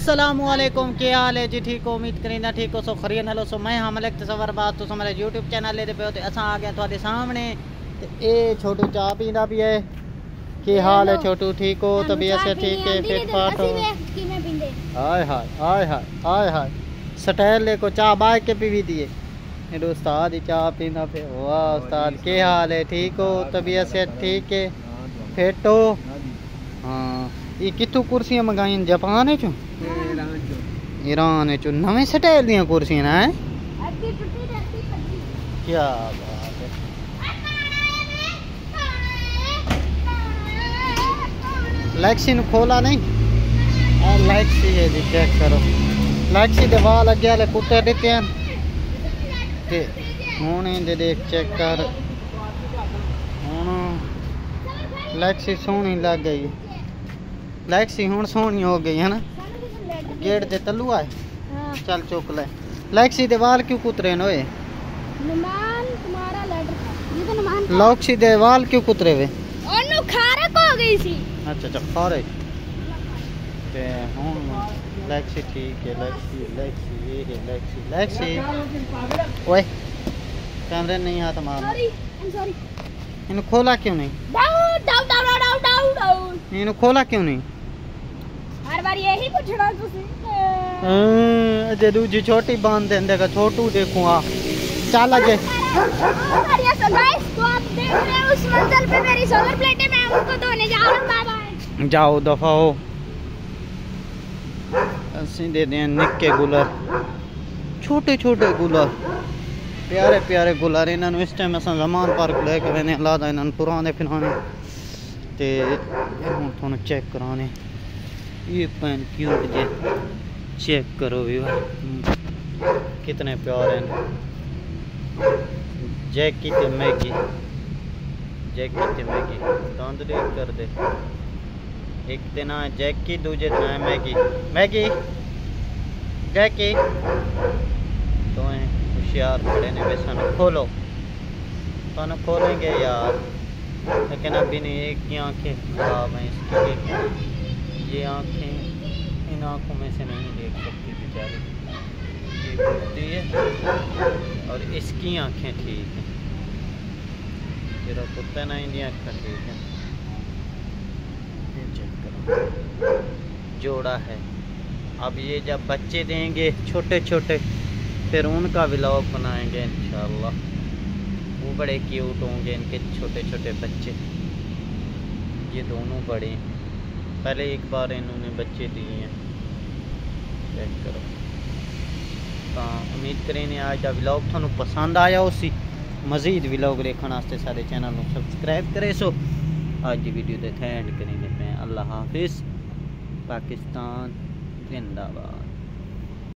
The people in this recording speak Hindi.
असलकुम क्या हाल है जी ठीक हो उम्मीद करींदा ठीक हो सो खरी हलो सो मैं हम मलिक तसवर बात तुस मेरे यूट्यूब चैनल लेते पे हो ते असां आ गए थोड़े सामने ते ए छोटू चाह पींदा भी है की हाल है छोटू ठीक हो तबीयत से ठीक है फिट फाट हो हाय हाय हाय हाय हाय हाय स्टाइल देखो चाह बाय के पीवी दिए मेरे उस्ताद ही चाह पींदा पे वाह उस्ताद के हाल है ठीक हो तबीयत से ठीक है फिट हो हाँ ये कितों कुर्सियाँ मंगाई? जापान चो? ईरान चो। नवे स्टाइल दियाँ कुर्सियाँ ना, है? क्या बात है। लैक्सी नु खोला नहीं? लैक्सी है जी चेक करो। लैक्सी दे वाल अगे वाले कुत्ते दिते हैं। ते इंदे देख चेक कर। हुन लैक्सी सोहनी लग गई। लैक्सी हुन सोहनी हो गई है ना गेट दे तल्लू आए चल चुक ले लैक्सी दे वाल क्यों कुतरे न होए लॉक्सी दे वाल क्यों कुतरे वे ਉਹਨੂੰ ਖਾਰਕ ਹੋ ਗਈ ਸੀ अच्छा अच्छा खारे ते हुन लैक्सी ठीक है लैक्सी लैक्सी ये है लैक्सी लैक्सी ओए कैमरे नहीं हाथ मार ਸੌਰੀ ਆਮ ਸੌਰੀ इन्हें खोला क्यों नहीं ਡਾਊ ਡਾਊ ਡਾਊ ਡਾਊ ਡਾਊ ਡਾਊ इन्हें खोला क्यों नहीं ਹਰ ਵਾਰੀ ਇਹੀ ਪੁੱਛਣਾ ਤੁਸੀਂ अजय दूजी छोटी बांध देंगे का छोटू देखूं आ चल अजय बढ़िया सो गाइस तो आप देख रहे हैं उस मंजिल पे मेरी सोलर प्लेट है मैं उनको धोने जा रहा हूं बाय बाय जाओ दफा हो ਅਸੀਂ ਦੇ ਦੇ ਨਿੱਕੇ ਗੁਲਰ ਛੋਟੇ ਛੋਟੇ ਗੁਲਰ ਪਿਆਰੇ ਪਿਆਰੇ ਗੁਲਰ ਇਹਨਾਂ ਨੂੰ ਇਸ ਟਾਈਮ ਅਸਾਂ ਜ਼ਮਾਨ ਪਾਰਕ ਲੈ ਕੇ ਵੇਨੇ ਲਾਦਾ ਇਹਨਾਂ ਨੂੰ ਪੁਰਾਣੇ ਫਿਨਾਣੇ ਤੇ ਇਹ ये पेन क्यूट जे चेक करो व्यूअर कितने प्यार हैं। जैकी तो मैगी। जैकी तो मैगी। दंद देख कर दे। एक ते ना जैकी, दूजे ते ना मैगी। मैगी? जैकी? तो होशियार खड़े ने वे सानू खोलो। सानू खोलेंगे यार। लेकिन अभी नहीं, एक की आँखें खराब हैं इसकी। ये आँखें इन आँखों में से नहीं देख सकती बेचारी। ये घूमती है और इसकी आँखें ठीक हैं। तेरा कुत्ता ना इनकी आँखें ठीक है। जोड़ा है। अब ये जब बच्चे देंगे छोटे छोटे फिर उनका व्लॉग बनाएँगे इंशाल्लाह। वो बड़े क्यूट होंगे इनके छोटे छोटे बच्चे। ये दोनों बड़े हैं। पहले एक बार इन्होंने बच्चे दिए हैं चेक करो ਤਾਂ ਉਮੀਦ ਕਰੇ ਨੇ ਅੱਜ ਦਾ ਵਲੌਗ ਤੁਹਾਨੂੰ ਪਸੰਦ ਆਇਆ ਉਸੀ ਮਜ਼ੀਦ ਵਲੌਗ ਦੇਖਣ ਵਾਸਤੇ ਸਾਡੇ ਚੈਨਲ ਨੂੰ ਸਬਸਕ੍ਰਾਈਬ ਕਰੇ ਸੋ ਅੱਜ ਦੀ ਵੀਡੀਓ ਦੇ ਐਂਡ ਕਰੀਂਦੇ ਪਏ ਅੱਲਾਹ ਹਾਫਿਜ਼ ਪਾਕਿਸਤਾਨ ਜ਼ਿੰਦਾਬਾਦ